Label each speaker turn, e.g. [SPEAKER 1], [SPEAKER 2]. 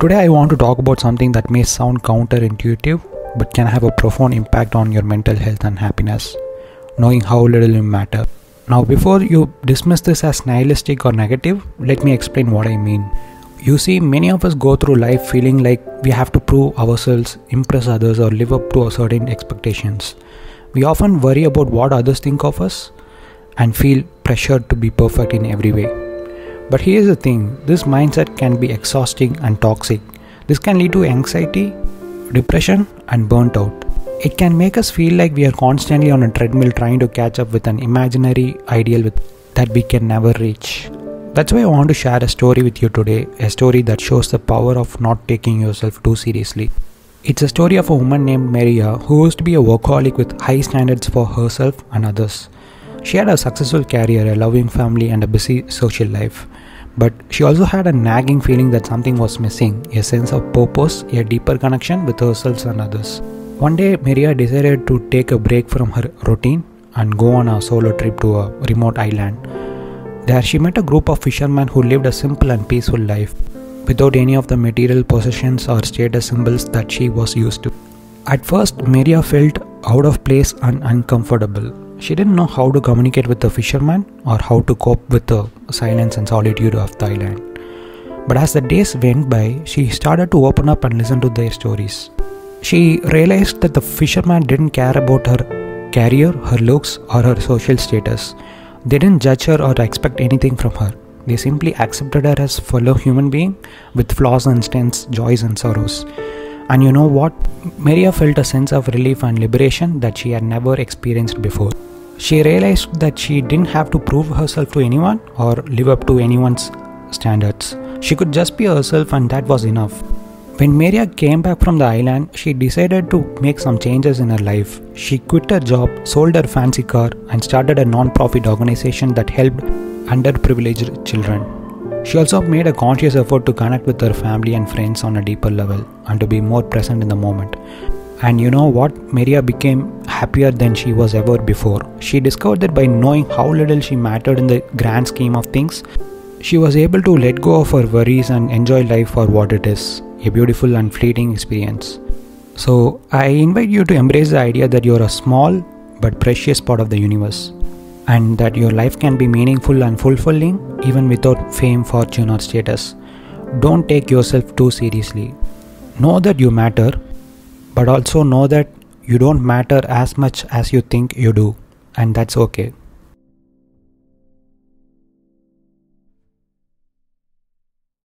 [SPEAKER 1] Today, I want to talk about something that may sound counterintuitive but can have a profound impact on your mental health and happiness knowing how little you matter. Now, before you dismiss this as nihilistic or negative, let me explain what I mean. You see, many of us go through life feeling like we have to prove ourselves, impress others, or live up to certain expectations. We often worry about what others think of us and feel pressured to be perfect in every way. But here's the thing this mindset can be exhausting and toxic. This can lead to anxiety, depression, and burnt out. It can make us feel like we are constantly on a treadmill trying to catch up with an imaginary ideal with, that we can never reach. That's why I want to share a story with you today, a story that shows the power of not taking yourself too seriously. It's a story of a woman named Maria who used to be a workaholic with high standards for herself and others. She had a successful career, a loving family, and a busy social life. But she also had a nagging feeling that something was missing a sense of purpose, a deeper connection with herself and others. One day, Maria decided to take a break from her routine and go on a solo trip to a remote island. There, she met a group of fishermen who lived a simple and peaceful life without any of the material possessions or status symbols that she was used to. At first, Maria felt out of place and uncomfortable. She didn't know how to communicate with the fishermen or how to cope with the silence and solitude of the island. But as the days went by, she started to open up and listen to their stories. She realized that the fisherman didn't care about her career, her looks, or her social status. They didn't judge her or expect anything from her. They simply accepted her as fellow human being with flaws and strengths, joys and sorrows. And you know what? Maria felt a sense of relief and liberation that she had never experienced before. She realized that she didn't have to prove herself to anyone or live up to anyone's standards. She could just be herself, and that was enough. When Maria came back from the island, she decided to make some changes in her life. She quit her job, sold her fancy car, and started a non profit organization that helped underprivileged children. She also made a conscious effort to connect with her family and friends on a deeper level and to be more present in the moment. And you know what? Maria became happier than she was ever before. She discovered that by knowing how little she mattered in the grand scheme of things, she was able to let go of her worries and enjoy life for what it is a beautiful and fleeting experience. So, I invite you to embrace the idea that you're a small but precious part of the universe and that your life can be meaningful and fulfilling even without fame, fortune, or status. Don't take yourself too seriously. Know that you matter, but also know that you don't matter as much as you think you do, and that's okay.